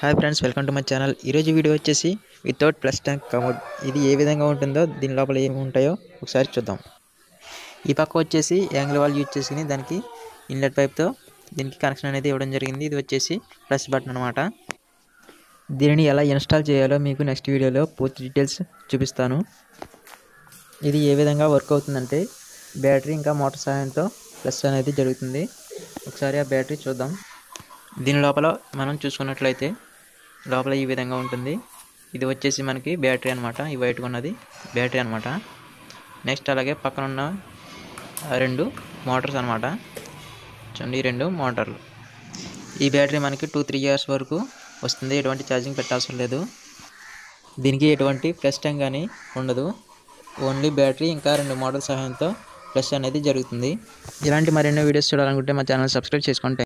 Hi friends welcome to my channel ఈరోజు video వచ్చేసి without plus tank commode ఇది ఏ విధంగా ఉంటుందో దీని లోపల ఏమి ఉంటాయో ఒకసారి చూద్దాం. ఈ పక్క వచ్చేసి యాంగిల్ వాల్ యూజ్ చేసుకుని దానికి ఇన్లెట్ పైప్తో దీనికి కనెక్షన్ అనేది ఇవ్వడం జరిగింది. ఇది వచ్చేసి ప్లస్ బటన్ అనమాట దీనిని ఎలా ఇన్స్టాల్ చేయాలో మీకు నెక్స్ట్ వీడియోలో పూర్తి డీటెయిల్స్ చూపిస్తాను. ఇది ఏ విధంగా వర్క్ అవుతుందంటే బ్యాటరీ ఇంకా మోటార్ సహాయంతో ప్లస్ అనేది జరుగుతుంది. ఒకసారి ఆ బ్యాటరీ చూద్దాం. దీని లోపల మనం చూసుకున్నట్లయితే లోపల ఈ విధంగా ఉంటుంది. ఇది వచ్చేసి మనకి బ్యాటరీ అనమాట ఈ వైట్గా ఉన్నది. బ్యాటరీ అనమాట నెక్స్ట్ అలాగే పక్కన ఉన్న రెండు మోటార్స్ అనమాట చూడండి ఈ రెండు మోటార్లు. ఈ బ్యాటరీ మనకి టూ త్రీ ఇయర్స్ వరకు వస్తుంది. ఎటువంటి ఛార్జింగ్ పెట్టాల్సిన లేదు. దీనికి ఎటువంటి ప్లస్ టైం కానీ ఉండదు. ఓన్లీ బ్యాటరీ ఇంకా రెండు మోడల్ సహాయంతో ప్లస్ అనేది జరుగుతుంది. ఇలాంటి మరెన్నో వీడియోస్ చూడాలనుకుంటే మా ఛానల్ సబ్స్క్రైబ్ చేసుకుంటే